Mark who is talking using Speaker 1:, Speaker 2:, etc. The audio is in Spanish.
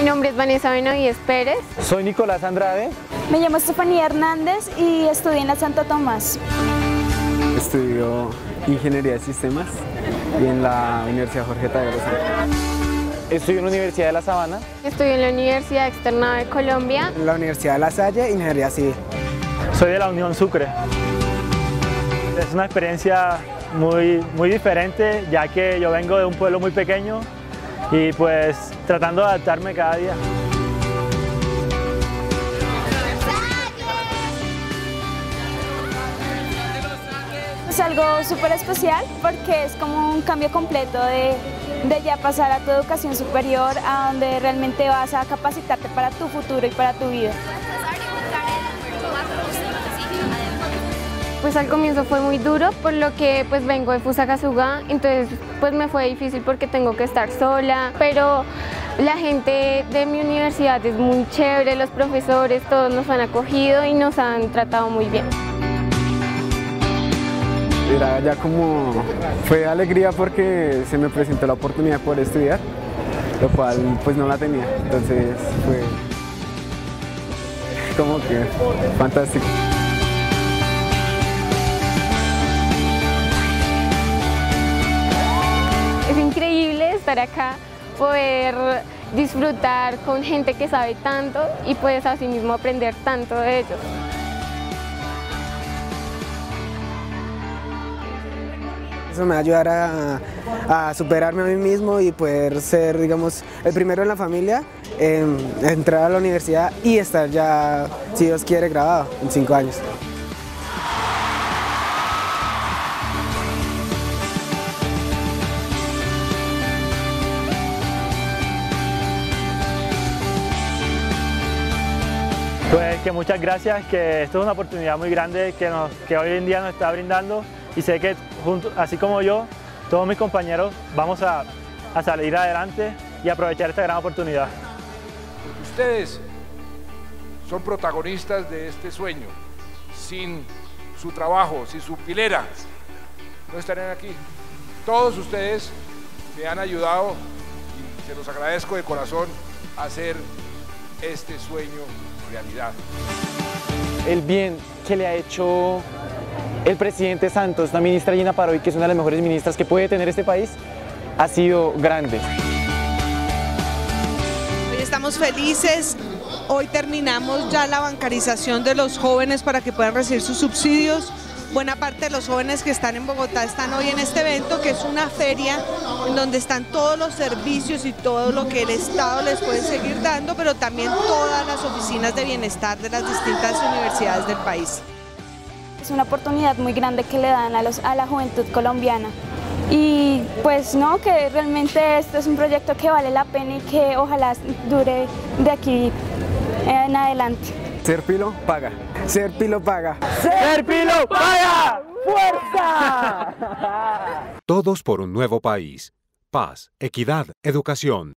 Speaker 1: Mi nombre es Vanessa Benavides Pérez.
Speaker 2: Soy Nicolás Andrade.
Speaker 3: Me llamo Estefanía Hernández y estudié en la Santa Tomás.
Speaker 4: Estudio Ingeniería de Sistemas y en la Universidad Jorge Tadeo
Speaker 2: Estudio en la Universidad de La Sabana.
Speaker 1: Estudio en la Universidad Externa de Colombia.
Speaker 5: En la Universidad de La Salle, Ingeniería Civil.
Speaker 2: Soy de la Unión Sucre. Es una experiencia muy, muy diferente ya que yo vengo de un pueblo muy pequeño y pues tratando de adaptarme cada día.
Speaker 3: Es algo súper especial porque es como un cambio completo de, de ya pasar a tu educación superior a donde realmente vas a capacitarte para tu futuro y para tu vida.
Speaker 1: Pues al comienzo fue muy duro, por lo que pues vengo de Fusagasugá, entonces pues me fue difícil porque tengo que estar sola, pero la gente de mi universidad es muy chévere, los profesores, todos nos han acogido y nos han tratado muy bien.
Speaker 4: Era ya como, fue alegría porque se me presentó la oportunidad de poder estudiar, lo cual pues no la tenía, entonces fue como que fantástico.
Speaker 1: Estar acá, poder disfrutar con gente que sabe tanto y puedes así mismo aprender tanto de ellos.
Speaker 5: Eso me va a ayudar a, superarme a mí mismo y poder ser, digamos, el primero en la familia, en entrar a la universidad y estar ya, si Dios quiere, grabado en cinco años.
Speaker 2: Pues que muchas gracias, que esto es una oportunidad muy grande que, nos, que hoy en día nos está brindando y sé que junto, así como yo, todos mis compañeros vamos a, a salir adelante y aprovechar esta gran oportunidad.
Speaker 6: Ustedes son protagonistas de este sueño. Sin su trabajo, sin su pilera, no estarían aquí. Todos ustedes me han ayudado y se los agradezco de corazón a hacer este sueño realidad.
Speaker 2: El bien que le ha hecho el presidente Santos, la ministra Gina Paroy, que es una de las mejores ministras que puede tener este país, ha sido grande.
Speaker 7: Hoy estamos felices, hoy terminamos ya la bancarización de los jóvenes para que puedan recibir sus subsidios. Buena parte de los jóvenes que están en Bogotá están hoy en este evento, que es una feria en donde están todos los servicios y todo lo que el Estado les puede seguir dando, pero también todas las oficinas de bienestar de las distintas universidades del país.
Speaker 3: Es una oportunidad muy grande que le dan a, los, a la juventud colombiana. Y pues no, que realmente este es un proyecto que vale la pena y que ojalá dure de aquí en adelante.
Speaker 4: Ser pilo paga. Ser pilo paga.
Speaker 2: Ser pilo paga. ¡Fuerza!
Speaker 8: Todos por un nuevo país. Paz, equidad, educación.